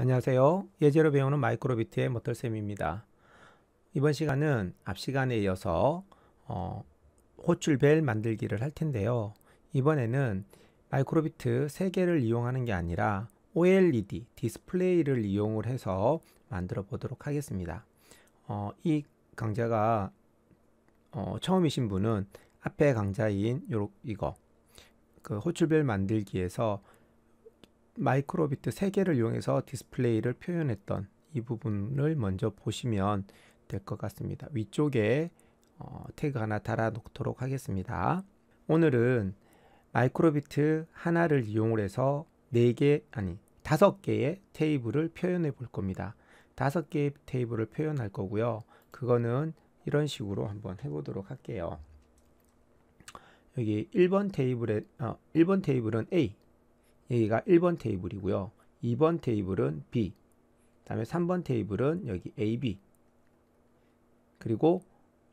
안녕하세요. 예제로 배우는 마이크로비트의 모털쌤입니다. 이번 시간은 앞 시간에 이어서 어, 호출벨 만들기를 할 텐데요. 이번에는 마이크로비트 3개를 이용하는 게 아니라 OLED 디스플레이를 이용을 해서 만들어 보도록 하겠습니다. 어, 이 강좌가 어, 처음이신 분은 앞에 강좌인 요 이거 그 호출벨 만들기에서 마이크로비트 3개를 이용해서 디스플레이를 표현했던 이 부분을 먼저 보시면 될 것 같습니다. 위쪽에 어, 태그 하나 달아 놓도록 하겠습니다. 오늘은 마이크로비트 하나를 이용 해서 4개 아니 5개의 테이블을 표현해 볼 겁니다. 5개의 테이블을 표현할 거고요. 그거는 이런 식으로 한번 해보도록 할게요. 여기 1번 테이블에 어, 1번 테이블은 A 여기가 1번 테이블이고요. 2번 테이블은 B. 다음에 3번 테이블은 여기 AB. 그리고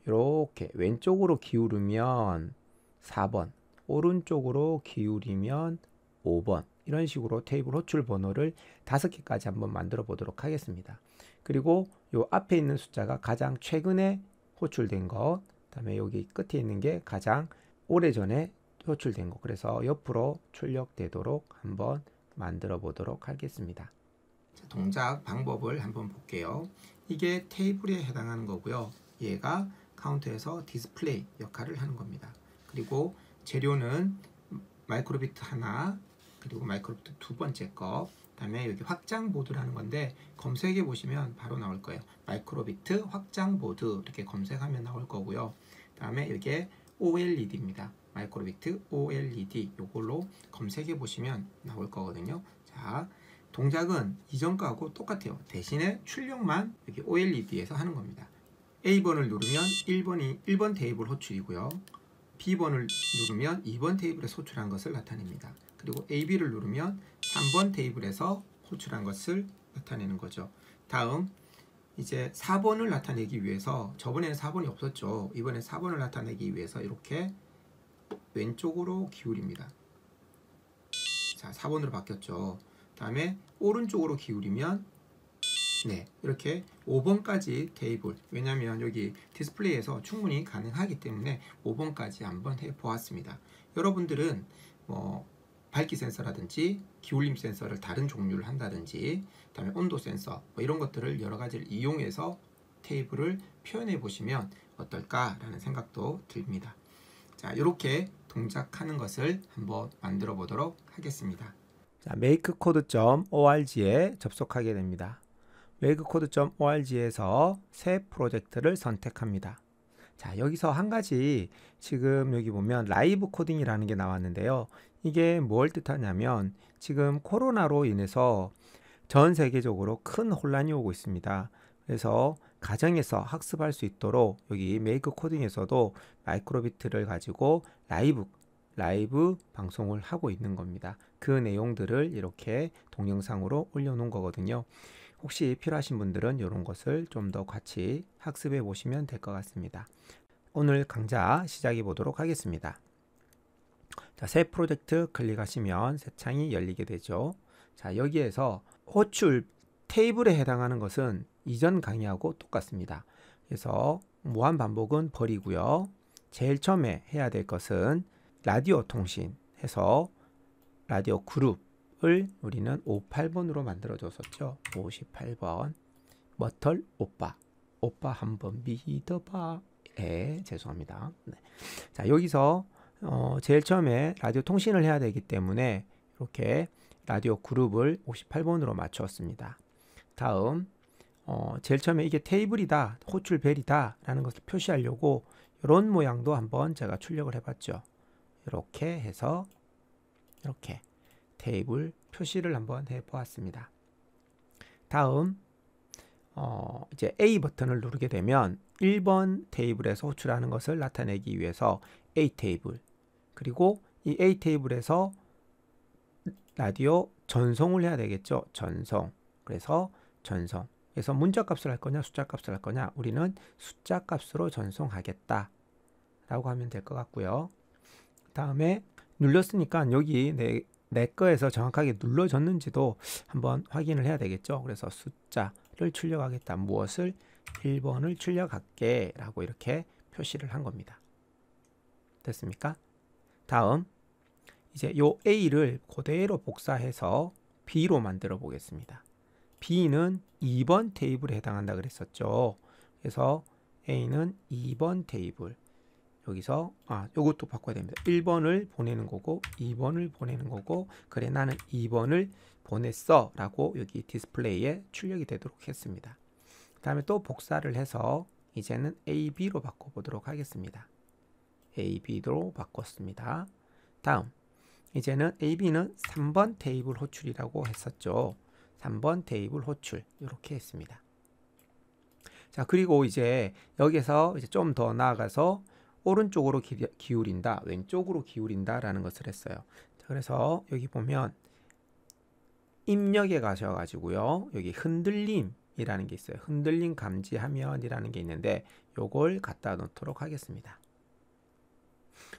이렇게 왼쪽으로 기울이면 4번, 오른쪽으로 기울이면 5번. 이런 식으로 테이블 호출 번호를 5개까지 한번 만들어 보도록 하겠습니다. 그리고 이 앞에 있는 숫자가 가장 최근에 호출된 것, 그다음에 여기 끝에 있는 게 가장 오래전에 호출된 거 그래서 옆으로 출력되도록 한번 만들어 보도록 하겠습니다. 자, 동작 방법을 한번 볼게요. 이게 테이블에 해당하는 거고요. 얘가 카운터에서 디스플레이 역할을 하는 겁니다. 그리고 재료는 마이크로비트 하나 그리고 마이크로비트 두 번째 거 다음에 여기 확장 보드라는 건데 검색해 보시면 바로 나올 거예요. 마이크로비트 확장 보드 이렇게 검색하면 나올 거고요. 다음에 이게 OLED입니다. 마이크로비트 OLED 요걸로 검색해 보시면 나올 거거든요. 자, 동작은 이전 거하고 똑같아요. 대신에 출력만 여기 OLED에서 하는 겁니다. A번을 누르면 1번이 1번 테이블 호출이고요. B번을 누르면 2번 테이블에서 호출한 것을 나타냅니다. 그리고 AB를 누르면 3번 테이블에서 호출한 것을 나타내는 거죠. 다음 이제 4번을 나타내기 위해서 저번에는 4번이 없었죠. 이번에 4번을 나타내기 위해서 이렇게 왼쪽으로 기울입니다. 자, 4번으로 바뀌었죠. 다음에 오른쪽으로 기울이면 네, 이렇게 5번까지 테이블 왜냐하면 여기 디스플레이에서 충분히 가능하기 때문에 5번까지 한번 해보았습니다. 여러분들은 뭐 밝기 센서라든지 기울림 센서를 다른 종류를 한다든지 그다음에 온도 센서 뭐 이런 것들을 여러 가지를 이용해서 테이블을 표현해 보시면 어떨까라는 생각도 듭니다. 자, 이렇게 동작하는 것을 한번 만들어 보도록 하겠습니다. 자, makeCode.org에 접속하게 됩니다. makeCode.org에서 새 프로젝트를 선택합니다. 자, 여기서 한 가지 지금 여기 보면 라이브 코딩이라는 게 나왔는데요. 이게 뭘 뜻하냐면 지금 코로나로 인해서 전 세계적으로 큰 혼란이 오고 있습니다. 그래서 가정에서 학습할 수 있도록 여기 메이크 코딩에서도 마이크로비트를 가지고 라이브 라이브 방송을 하고 있는 겁니다. 그 내용들을 이렇게 동영상으로 올려놓은 거거든요. 혹시 필요하신 분들은 이런 것을 좀 더 같이 학습해 보시면 될 것 같습니다. 오늘 강좌 시작해 보도록 하겠습니다. 자, 새 프로젝트 클릭하시면 새 창이 열리게 되죠. 자, 여기에서 호출 테이블에 해당하는 것은 이전 강의하고 똑같습니다. 그래서 무한 반복은 버리고요. 제일 처음에 해야 될 것은 라디오 통신 해서 라디오 그룹을 우리는 58번으로 만들어 줬었죠. 58번 머털 오빠 오빠 한번 믿어봐 예, 죄송합니다. 네. 자 여기서 어, 제일 처음에 라디오 통신을 해야 되기 때문에 이렇게 라디오 그룹을 58번으로 맞추었습니다. 다음 어, 제일 처음에 이게 테이블이다, 호출벨이다 라는 것을 표시하려고 이런 모양도 한번 제가 출력을 해봤죠. 이렇게 해서 이렇게 테이블 표시를 한번 해보았습니다. 다음 어, 이제 A 버튼을 누르게 되면 1번 테이블에서 호출하는 것을 나타내기 위해서 A 테이블 그리고 이 A 테이블에서 라디오 전송을 해야 되겠죠. 전송. 그래서 전송. 그래서 문자 값을 할 거냐 숫자 값을 할 거냐 우리는 숫자 값으로 전송하겠다 라고 하면 될 것 같고요 다음에 눌렀으니까 여기 내 내 거에서 정확하게 눌러졌는지도 한번 확인을 해야 되겠죠. 그래서 숫자를 출력하겠다. 무엇을 1번을 출력할게 라고 이렇게 표시를 한 겁니다. 됐습니까? 다음 이제 요 A를 그대로 복사해서 B로 만들어 보겠습니다. B는 2번 테이블에 해당한다 그랬었죠. 그래서 A는 2번 테이블 여기서 아 요것도 바꿔야 됩니다. 1번을 보내는 거고 2번을 보내는 거고 그래 나는 2번을 보냈어 라고 여기 디스플레이에 출력이 되도록 했습니다. 다음에 또 복사를 해서 이제는 AB로 바꿔보도록 하겠습니다. AB로 바꿨습니다. 다음 이제는 AB는 3번 테이블 호출이라고 했었죠. 3번 테이블 호출 이렇게 했습니다. 자 그리고 이제 여기서 이제 좀 더 나아가서 오른쪽으로 기, 울인다 왼쪽으로 기울인다 라는 것을 했어요. 자, 그래서 여기 보면 입력에 가셔가지고요. 여기 흔들림이라는 게 있어요. 흔들림 감지하면이라는 게 있는데 요걸 갖다 놓도록 하겠습니다.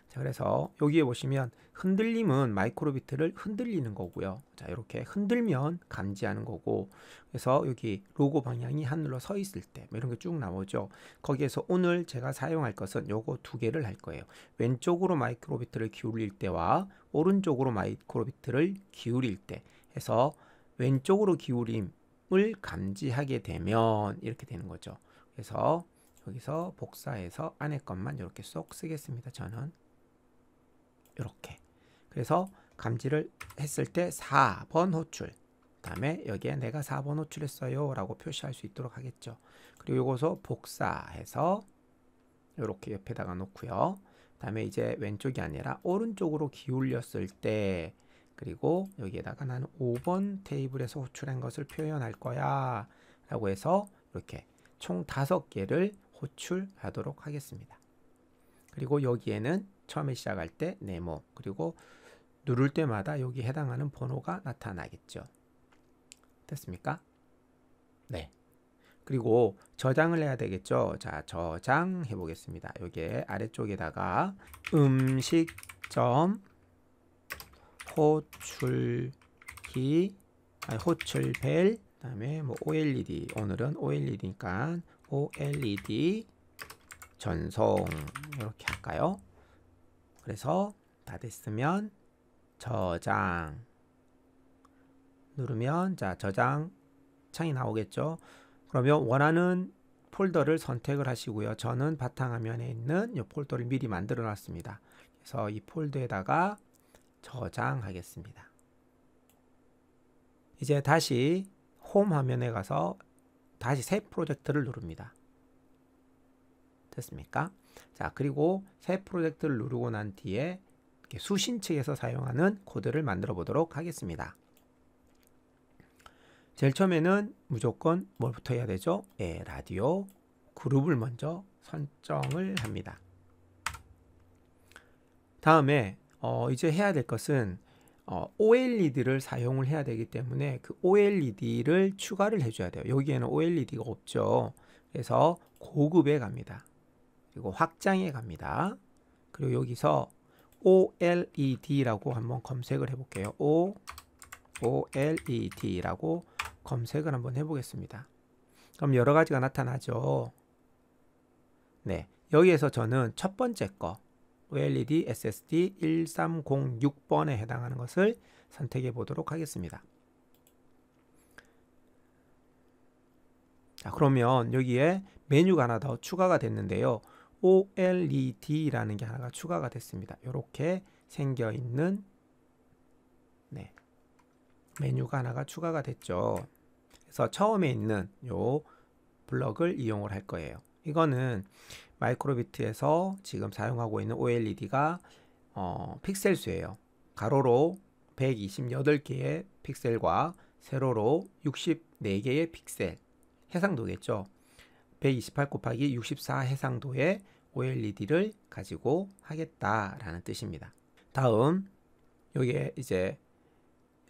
자, 그래서 여기에 보시면 흔들림은 마이크로비트를 흔들리는 거고요. 자, 이렇게 흔들면 감지하는 거고. 그래서 여기 로고 방향이 하늘로 서 있을 때, 뭐 이런 게 쭉 나오죠. 거기에서 오늘 제가 사용할 것은 요거 두 개를 할 거예요. 왼쪽으로 마이크로비트를 기울일 때와 오른쪽으로 마이크로비트를 기울일 때 해서 왼쪽으로 기울임을 감지하게 되면 이렇게 되는 거죠. 그래서 여기서 복사해서 안에 것만 이렇게 쏙 쓰겠습니다. 저는 이렇게. 그래서 감지를 했을 때 4번 호출. 다음에 여기에 내가 4번 호출했어요 라고 표시할 수 있도록 하겠죠. 그리고 이것을 복사해서 이렇게 옆에다가 놓고요. 다음에 이제 왼쪽이 아니라 오른쪽으로 기울였을 때 그리고 여기에다가 나는 5번 테이블에서 호출한 것을 표현할 거야 라고 해서 이렇게 총 5개를 호출하도록 하겠습니다 그리고 여기에는 처음에 시작할 때 네모 그리고 누를 때마다 여기 해당하는 번호가 나타나겠죠. 됐습니까? 네. 그리고 저장을 해야 되겠죠. 자, 저장해 보겠습니다. 여기에 아래쪽에다가 음식점 호출기 아니, 호출벨 그다음에 뭐 OLED 오늘은 OLED니까 OLED 전송 이렇게 할까요? 그래서 다 됐으면 저장 누르면 자 저장 창이 나오겠죠. 그러면 원하는 폴더를 선택을 하시고요. 저는 바탕화면에 있는 이 폴더를 미리 만들어 놨습니다. 그래서 이 폴더에다가 저장하겠습니다. 이제 다시 홈 화면에 가서 다시 새 프로젝트를 누릅니다. 됐습니까? 자, 그리고 새 프로젝트를 누르고 난 뒤에 수신 측에서 사용하는 코드를 만들어 보도록 하겠습니다. 제일 처음에는 무조건 뭘부터 해야 되죠? 예, 라디오 그룹을 먼저 선정을 합니다. 다음에 어, 이제 해야 될 것은 어, OLED를 사용을 해야 되기 때문에 그 OLED를 추가를 해줘야 돼요. 여기에는 OLED가 없죠. 그래서 고급에 갑니다. 그리고 확장에 갑니다. 그리고 여기서 OLED라고 한번 검색을 해볼게요. O OLED라고 검색을 한번 해보겠습니다. 그럼 여러 가지가 나타나죠. 네, 여기에서 저는 첫 번째 거 OLED SSD 1306번에 해당하는 것을 선택해 보도록 하겠습니다. 자, 그러면 여기에 메뉴가 하나 더 추가가 됐는데요. OLED라는 게 하나가 추가가 됐습니다. 이렇게 생겨 있는 네, 메뉴가 하나가 추가가 됐죠. 그래서 처음에 있는 요 블럭을 이용을 할 거예요. 이거는 마이크로비트에서 지금 사용하고 있는 OLED가 어, 픽셀 수예요. 가로로 128개의 픽셀과 세로로 64개의 픽셀 해상도겠죠. 128 곱하기 64 해상도의 OLED를 가지고 하겠다라는 뜻입니다. 다음 여기에 이제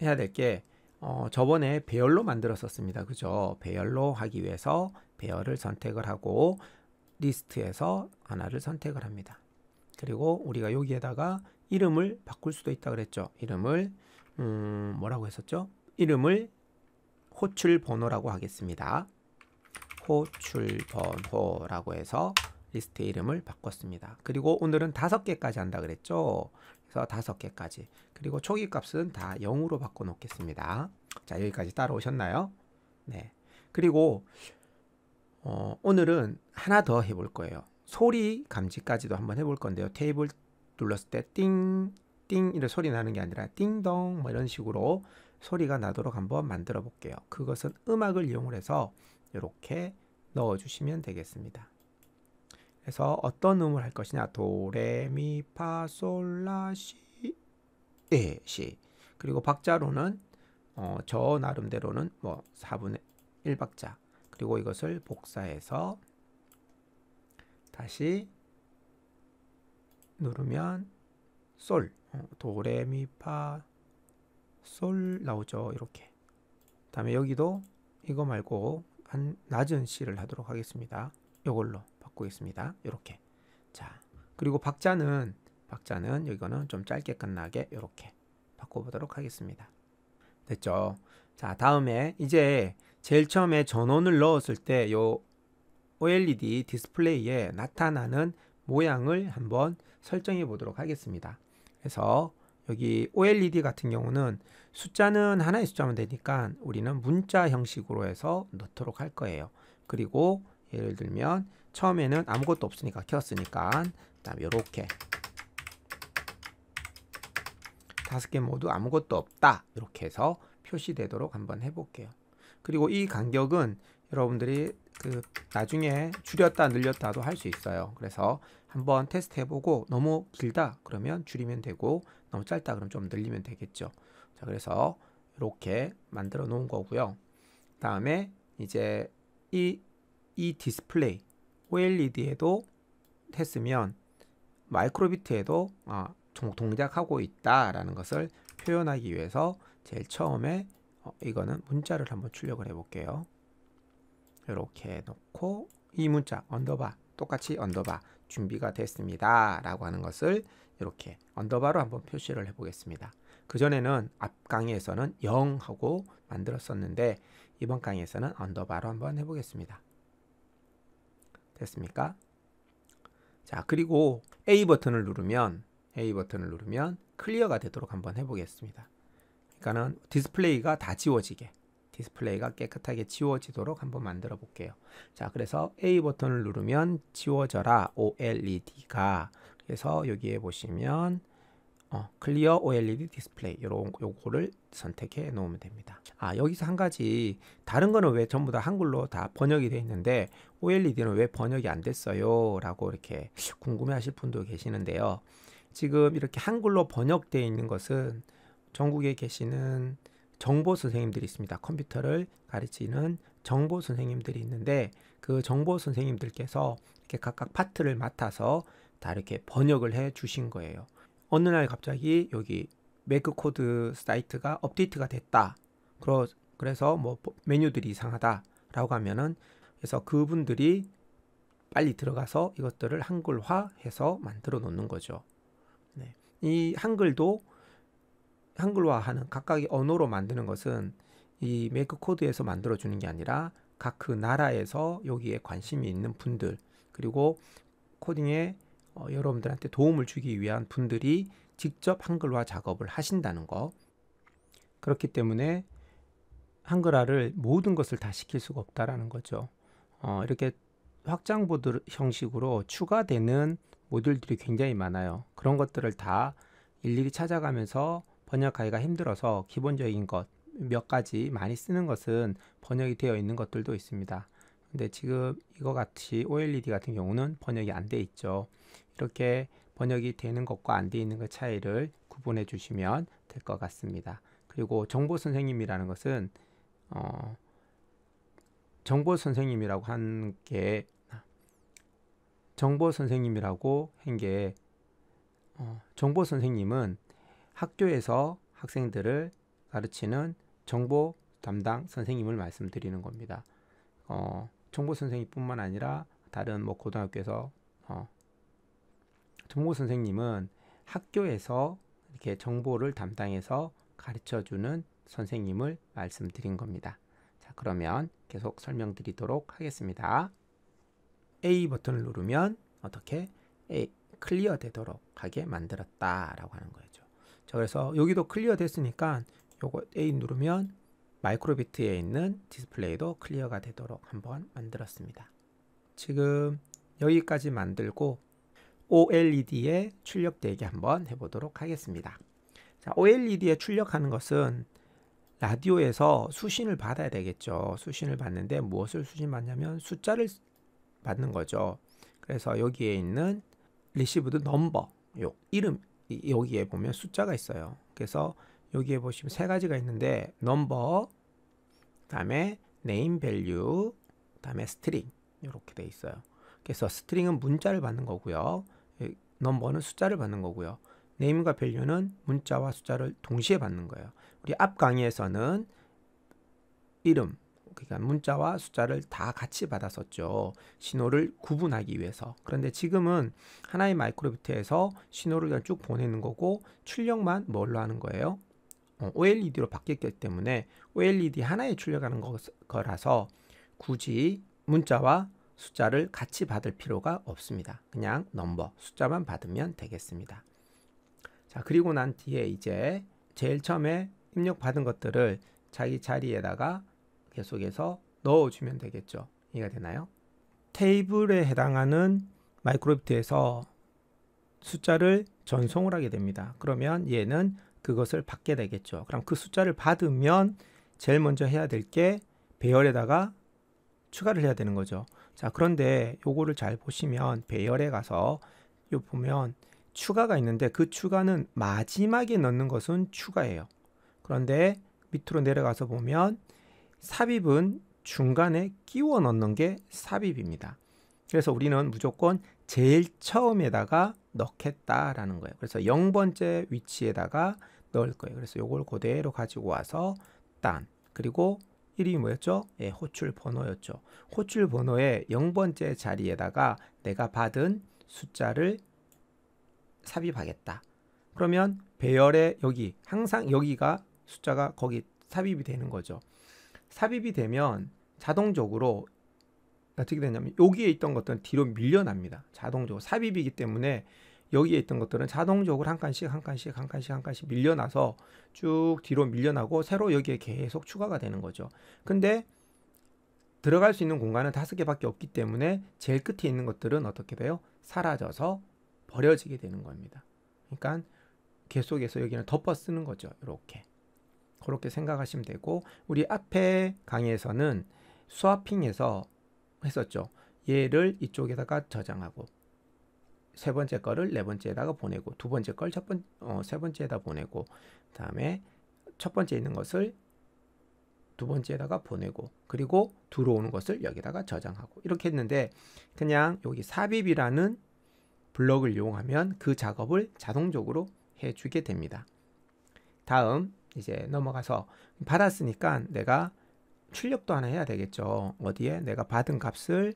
해야 될게 어, 저번에 배열로 만들었었습니다. 그죠? 배열로 하기 위해서 배열을 선택을 하고 리스트에서 하나를 선택을 합니다. 그리고 우리가 여기에다가 이름을 바꿀 수도 있다 그랬죠. 이름을 음, 뭐라고 했었죠? 이름을 호출 번호라고 하겠습니다. 호출 번호라고 해서 리스트 이름을 바꿨습니다. 그리고 오늘은 다섯 개까지 한다 그랬죠? 그래서 다섯 개까지. 그리고 초기 값은 다 0으로 바꿔 놓겠습니다. 자, 여기까지 따라오셨나요? 네. 그리고 어, 오늘은 하나 더 해볼 거예요. 소리 감지까지도 한번 해볼 건데요. 테이블 눌렀을 때 띵, 띵 이런 소리 나는 게 아니라 띵동 뭐 이런 식으로 소리가 나도록 한번 만들어 볼게요. 그것은 음악을 이용 해서 이렇게 넣어 주시면 되겠습니다. 그래서 어떤 음을 할 것이냐 도레미파솔라시 예, 시 그리고 박자로는 어, 저 나름대로는 뭐 4분의 1박자 그리고 이것을 복사해서 다시 누르면 솔 어, 도레미파 솔 나오죠 이렇게. 다음에 여기도 이거 말고 한 낮은 C를 하도록 하겠습니다. 이걸로 바꾸겠습니다. 이렇게. 자 그리고 박자는 박자는 이거는 좀 짧게 끝나게 이렇게 바꿔보도록 하겠습니다. 됐죠? 자 다음에 이제 제일 처음에 전원을 넣었을 때 요 OLED 디스플레이에 나타나는 모양을 한번 설정해 보도록 하겠습니다. 그래서 여기 OLED 같은 경우는 숫자는 하나의 숫자면 되니까 우리는 문자 형식으로 해서 넣도록 할 거예요. 그리고 예를 들면 처음에는 아무것도 없으니까 켰으니까 그다음에 이렇게 다섯 개 모두 아무것도 없다 이렇게 해서 표시되도록 한번 해볼게요. 그리고 이 간격은 여러분들이 그 나중에 줄였다 늘렸다도 할 수 있어요. 그래서 한번 테스트 해보고 너무 길다 그러면 줄이면 되고 너무 짧다 그러면 좀 늘리면 되겠죠. 자 그래서 이렇게 만들어 놓은 거고요. 다음에 이제 이, 이 디스플레이 OLED에도 했으면 마이크로비트에도 아, 동작하고 있다라는 것을 표현하기 위해서 제일 처음에 어, 이거는 문자를 한번 출력을 해볼게요. 이렇게 놓고 이 문자 underbar 똑같이 underbar 준비가 됐습니다. 라고 하는 것을 이렇게 underbar로 한번 표시를 해보겠습니다. 그전에는 앞 강의에서는 0 하고 만들었었는데 이번 강의에서는 underbar로 한번 해보겠습니다. 됐습니까? 자 그리고 A 버튼을 누르면 A 버튼을 누르면 clear가 되도록 한번 해보겠습니다. 그러니까는 디스플레이가 다 지워지게 디스플레이가 깨끗하게 지워지도록 한번 만들어 볼게요. 자, 그래서 A 버튼을 누르면 지워져라 OLED가 그래서 여기에 보시면 어, clear OLED display 요런 요거를 선택해 놓으면 됩니다. 아, 여기서 한 가지 다른 거는 왜 전부 다 한글로 다 번역이 되어 있는데 OLED는 왜 번역이 안 됐어요? 라고 이렇게 궁금해 하실 분도 계시는데요. 지금 이렇게 한글로 번역되어 있는 것은 전국에 계시는 정보 선생님들이 있습니다. 컴퓨터를 가르치는 정보 선생님들이 있는데 그 정보 선생님들께서 이렇게 각각 파트를 맡아서 다 이렇게 번역을 해 주신 거예요. 어느 날 갑자기 여기 MakeCode 사이트가 업데이트가 됐다. 그래서 뭐 메뉴들이 이상하다라고 하면은 그래서 그분들이 빨리 들어가서 이것들을 한글화해서 만들어 놓는 거죠. 네. 이 한글도 한글화하는 각각의 언어로 만드는 것은 이 메이크 코드에서 만들어 주는 게 아니라 각 그 나라에서 여기에 관심이 있는 분들 그리고 코딩에 어, 여러분들한테 도움을 주기 위한 분들이 직접 한글화 작업을 하신다는 거. 그렇기 때문에 한글화를 모든 것을 다 시킬 수가 없다라는 거죠. 어, 이렇게 확장보드 형식으로 추가되는 모듈들이 굉장히 많아요. 그런 것들을 다 일일이 찾아가면서 번역하기가 힘들어서 기본적인 것 몇 가지 많이 쓰는 것은 번역이 되어 있는 것들도 있습니다. 근데 지금 이거 같이 OLED 같은 경우는 번역이 안 돼 있죠. 이렇게 번역이 되는 것과 안 돼 있는 것 차이를 구분해 주시면 될 것 같습니다. 그리고 정보 선생님이라는 것은 어, 정보 선생님이라고 한 게 정보 선생님이라고 한게 어, 정보 선생님은 학교에서 학생들을 가르치는 정보 담당 선생님을 말씀드리는 겁니다. 어, 정보 선생님뿐만 아니라 다른 뭐 고등학교에서 어, 정보 선생님은 학교에서 이렇게 정보를 담당해서 가르쳐 주는 선생님을 말씀드린 겁니다. 자, 그러면 계속 설명드리도록 하겠습니다. A 버튼을 누르면 어떻게 A clear 되도록 하게 만들었다라고 하는 거죠. 자, 그래서 여기도 clear 됐으니까 요거 A 누르면 마이크로비트에 있는 디스플레이도 clear가 되도록 한번 만들었습니다. 지금 여기까지 만들고 OLED에 출력되게 한번 해보도록 하겠습니다. 자, OLED에 출력하는 것은 라디오에서 수신을 받아야 되겠죠. 수신을 받는데 무엇을 수신 받냐면 숫자를 받는 거죠. 그래서 여기에 있는 received number, 요 이름 여기에 보면 숫자가 있어요. 그래서 여기에 보시면 세 가지가 있는데 number, 그다음에 name value, 그다음에 string 이렇게 돼 있어요. 그래서 string은 문자를 받는 거고요. number는 숫자를 받는 거고요. name과 value는 문자와 숫자를 동시에 받는 거예요. 우리 앞 강의에서는 이름, 그러니까 문자와 숫자를 다 같이 받았었죠. 신호를 구분하기 위해서. 그런데 지금은 하나의 마이크로비트에서 신호를 그냥 쭉 보내는 거고 출력만 뭘로 하는 거예요? 어, OLED로 바뀌었기 때문에 OLED 하나에 출력하는 거, 거라서 굳이 문자와 숫자를 같이 받을 필요가 없습니다. 그냥 넘버, 숫자만 받으면 되겠습니다. 자, 그리고 난 뒤에 이제 제일 처음에 입력받은 것들을 자기 자리에다가 계속해서 넣어주면 되겠죠. 이해가 되나요? 테이블에 해당하는 마이크로비트에서 숫자를 전송을 하게 됩니다. 그러면 얘는 그것을 받게 되겠죠. 그럼 그 숫자를 받으면 제일 먼저 해야 될 게 배열에다가 추가를 해야 되는 거죠. 자, 그런데 요거를 잘 보시면 배열에 가서 요 보면 추가가 있는데 그 추가는 마지막에 넣는 것은 추가예요. 그런데 밑으로 내려가서 보면 삽입은 중간에 끼워 넣는 게 삽입입니다. 그래서 우리는 무조건 제일 처음에다가 넣겠다라는 거예요. 그래서 0번째 위치에다가 넣을 거예요. 그래서 요걸 그대로 가지고 와서 딴 그리고 이름이 뭐였죠? 예, 호출 번호였죠. 호출 번호의 0번째 자리에다가 내가 받은 숫자를 삽입하겠다. 그러면 배열에 여기 항상 여기가 숫자가 거기 삽입이 되는 거죠. 삽입이 되면 자동적으로 어떻게 되냐면 여기에 있던 것들은 뒤로 밀려납니다. 자동적으로 삽입이기 때문에 여기에 있던 것들은 자동적으로 한 칸씩 한 칸씩 한 칸씩 한 칸씩 밀려나서 쭉 뒤로 밀려나고 새로 여기에 계속 추가가 되는 거죠. 근데 들어갈 수 있는 공간은 다섯 개밖에 없기 때문에 제일 끝에 있는 것들은 어떻게 돼요? 사라져서 버려지게 되는 겁니다. 그러니까 계속해서 여기는 덮어 쓰는 거죠. 이렇게. 그렇게 생각하시면 되고 우리 앞에 강의에서는 스와핑해서 했었죠. 얘를 이쪽에다가 저장하고 세 번째 거를 네 번째에다가 보내고 두 번째 걸 첫 번, 어, 세 번째에다 보내고 다음에 첫 번째 있는 것을 두 번째에다가 보내고 그리고 들어오는 것을 여기다가 저장하고 이렇게 했는데 그냥 여기 삽입이라는 블럭을 이용하면 그 작업을 자동적으로 해주게 됩니다. 다음 이제 넘어가서 받았으니까 내가 출력도 하나 해야 되겠죠. 어디에 내가 받은 값을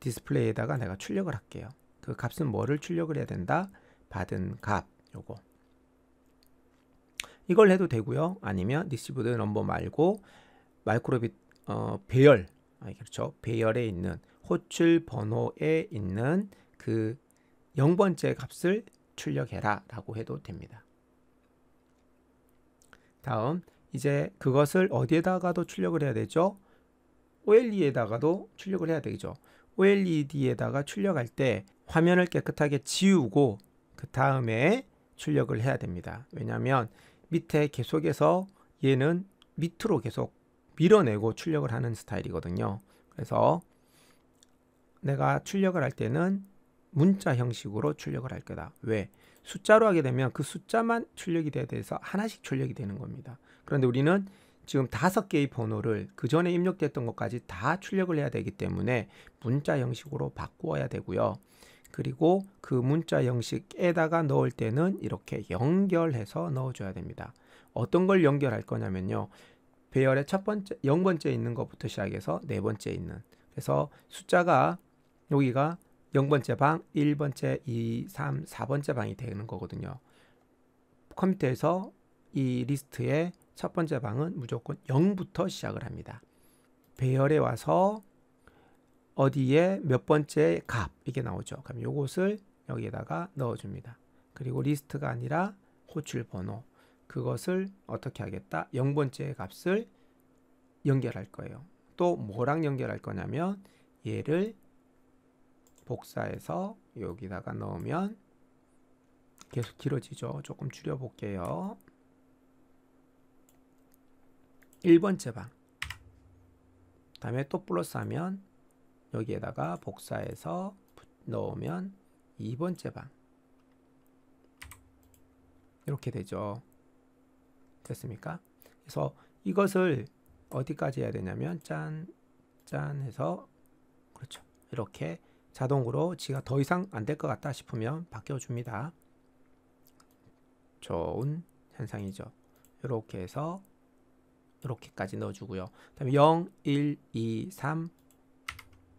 디스플레이에다가 내가 출력을 할게요. 그 값은 뭐를 출력을 해야 된다? 받은 값 요거 이걸 해도 되고요. 아니면 received number 말고 마이크로빗 어, 배열 아, 그렇죠. 배열에 있는 호출 번호에 있는 그 0번째 값을 출력해라 라고 해도 됩니다. 다음 이제 그것을 어디에다가도 출력을 해야 되죠? OLED에다가도 출력을 해야 되죠. OLED에다가 출력할 때 화면을 깨끗하게 지우고 그 다음에 출력을 해야 됩니다. 왜냐하면 밑에 계속해서 얘는 밑으로 계속 밀어내고 출력을 하는 스타일이거든요. 그래서 내가 출력을 할 때는 문자 형식으로 출력을 할 거다. 왜? 숫자로 하게 되면 그 숫자만 출력이 돼야 돼서 하나씩 출력이 되는 겁니다. 그런데 우리는 지금 다섯 개의 번호를 그 전에 입력됐던 것까지 다 출력을 해야 되기 때문에 문자 형식으로 바꾸어야 되고요. 그리고 그 문자 형식에다가 넣을 때는 이렇게 연결해서 넣어줘야 됩니다. 어떤 걸 연결할 거냐면요. 배열의 첫 번째, 0번째 있는 것부터 시작해서 네 번째 있는. 그래서 숫자가 여기가 0번째 방, 1번째, 2, 3, 4번째 방이 되는 거거든요. 컴퓨터에서 이 리스트의 첫 번째 방은 무조건 0부터 시작을 합니다. 배열에 와서 어디에 몇 번째 값 이게 나오죠. 그럼 요것을 여기에다가 넣어줍니다. 그리고 리스트가 아니라 호출 번호 그것을 어떻게 하겠다? 0번째 값을 연결할 거예요. 또 뭐랑 연결할 거냐면 얘를 복사해서 여기다가 넣으면 계속 길어지죠. 조금 줄여 볼게요. 1번째 방. 다음에 또 플러스 하면 여기에다가 복사해서 넣으면 2번째 방. 이렇게 되죠. 됐습니까? 그래서 이것을 어디까지 해야 되냐면 짠, 짠 해서 그렇죠. 이렇게 자동으로 지가 더 이상 안 될 것 같다 싶으면 바뀌어줍니다. 좋은 현상이죠. 이렇게 해서 이렇게까지 넣어주고요. 그다음에 0, 1, 2, 3,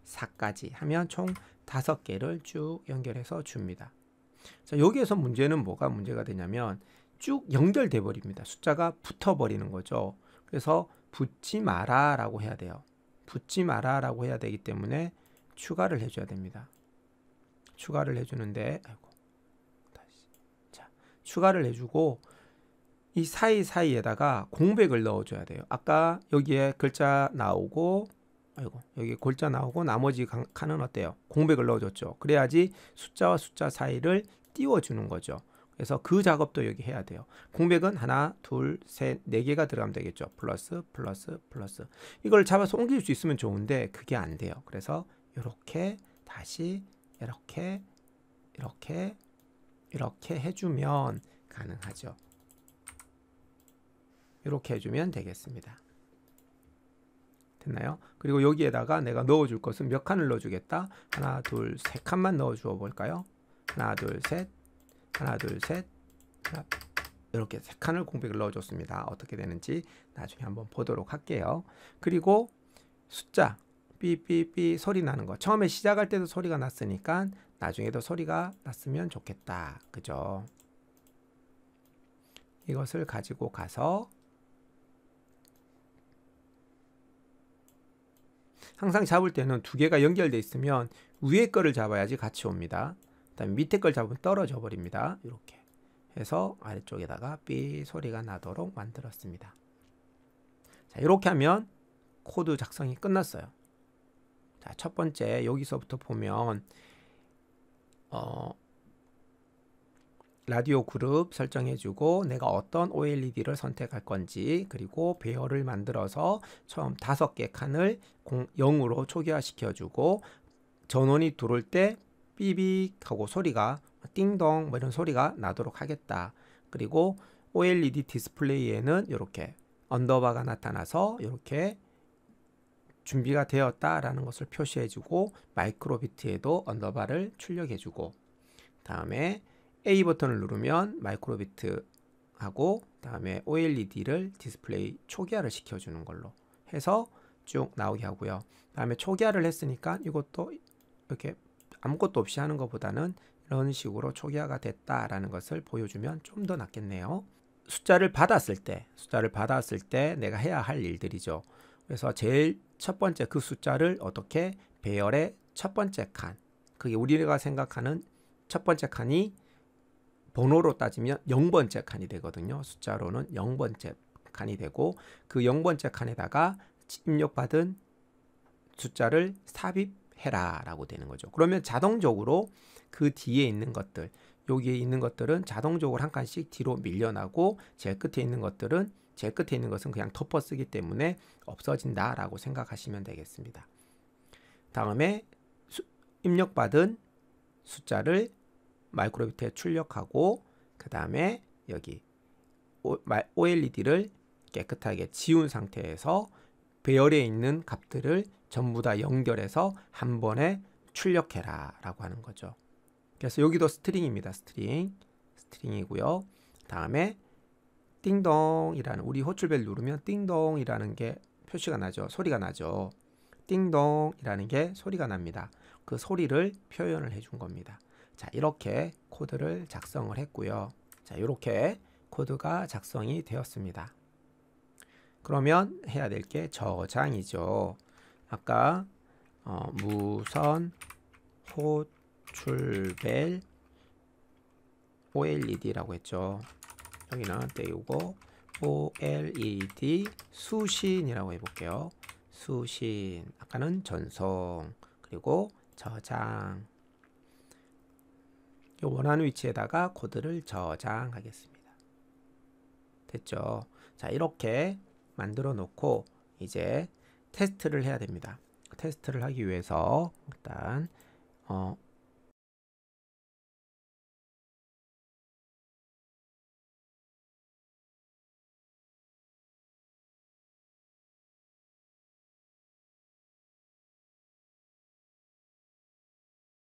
4까지 하면 총 다섯 개를 쭉 연결해서 줍니다. 자, 여기에서 문제는 뭐가 문제가 되냐면 쭉 연결돼 버립니다. 숫자가 붙어 버리는 거죠. 그래서 붙지 마라 라고 해야 돼요. 붙지 마라 라고 해야 되기 때문에 추가를 해줘야 됩니다. 추가를 해주는데 아이고 다시 자 추가를 해주고 이 사이 사이에다가 공백을 넣어줘야 돼요. 아까 여기에 글자 나오고 아이고 여기 골자 나오고 나머지 칸은 어때요? 공백을 넣어줬죠. 그래야지 숫자와 숫자 사이를 띄워주는 거죠. 그래서 그 작업도 여기 해야 돼요. 공백은 하나, 둘, 셋, 네 개가 들어가면 되겠죠. 플러스, 플러스, 플러스. 이걸 잡아서 옮길 수 있으면 좋은데 그게 안 돼요. 그래서 이렇게 다시 이렇게 이렇게 이렇게 해주면 가능하죠. 이렇게 해주면 되겠습니다. 됐나요? 그리고 여기에다가 내가 넣어줄 것은 몇 칸을 넣어주겠다? 하나, 둘, 세 칸만 넣어주어 볼까요? 하나, 둘, 셋, 하나, 둘, 셋, 하나, 이렇게 세 칸을 공백을 넣어줬습니다. 어떻게 되는지 나중에 한번 보도록 할게요. 그리고 숫자 삐삐삐 소리 나는 거. 처음에 시작할 때도 소리가 났으니까 나중에도 소리가 났으면 좋겠다. 그죠? 이것을 가지고 가서 항상 잡을 때는 두 개가 연결돼 있으면 위에 거를 잡아야지 같이 옵니다. 그다음에 밑에 걸 잡으면 떨어져 버립니다. 이렇게 해서 아래쪽에다가 삐 소리가 나도록 만들었습니다. 자, 이렇게 하면 코드 작성이 끝났어요. 자, 첫 번째 여기서부터 보면 어, 라디오 그룹 설정해주고 내가 어떤 OLED를 선택할 건지 그리고 배열을 만들어서 처음 다섯 개 칸을 0으로 초기화시켜주고 전원이 들어올 때 삐빅 하고 소리가 띵동 뭐 이런 소리가 나도록 하겠다. 그리고 OLED 디스플레이에는 이렇게 underbar가 나타나서 이렇게 준비가 되었다라는 것을 표시해주고 마이크로비트에도 underbar를 출력해주고 다음에 A 버튼을 누르면 마이크로비트 하고 다음에 OLED를 디스플레이 초기화를 시켜주는 걸로 해서 쭉 나오게 하고요. 다음에 초기화를 했으니까 이것도 이렇게 아무것도 없이 하는 것보다는 이런 식으로 초기화가 됐다라는 것을 보여주면 좀 더 낫겠네요. 숫자를 받았을 때, 숫자를 받았을 때 내가 해야 할 일들이죠. 그래서 제일 첫 번째 그 숫자를 어떻게 배열의 첫 번째 칸, 그게 우리가 생각하는 첫 번째 칸이 번호로 따지면 0번째 칸이 되거든요. 숫자로는 0번째 칸이 되고 그 0번째 칸에다가 입력받은 숫자를 삽입해라 라고 되는 거죠. 그러면 자동적으로 그 뒤에 있는 것들 여기에 있는 것들은 자동적으로 한 칸씩 뒤로 밀려나고 제일 끝에 있는 것들은 제일 끝에 있는 것은 그냥 덮어 쓰기 때문에 없어진다라고 생각하시면 되겠습니다. 다음에 수, 입력받은 숫자를 마이크로비트에 출력하고 그 다음에 여기 OLED를 깨끗하게 지운 상태에서 배열에 있는 값들을 전부 다 연결해서 한 번에 출력해라 라고 하는 거죠. 그래서 여기도 string입니다. string. string이고요. 다음에 띵동이라는 우리 호출벨 누르면 띵동이라는 게 표시가 나죠. 소리가 나죠. 띵동이라는 게 소리가 납니다. 그 소리를 표현을 해준 겁니다. 자, 이렇게 코드를 작성을 했고요. 자, 이렇게 코드가 작성이 되었습니다. 그러면 해야 될 게 저장이죠. 아까 어, 무선 호출벨 OLED라고 했죠. 여기는 떼우고 OLED 수신이라고 해볼게요. 수신. 아까는 전송. 그리고 저장. 원하는 위치에다가 코드를 저장하겠습니다. 됐죠? 자, 이렇게 만들어 놓고 이제 테스트를 해야 됩니다. 테스트를 하기 위해서 일단 어,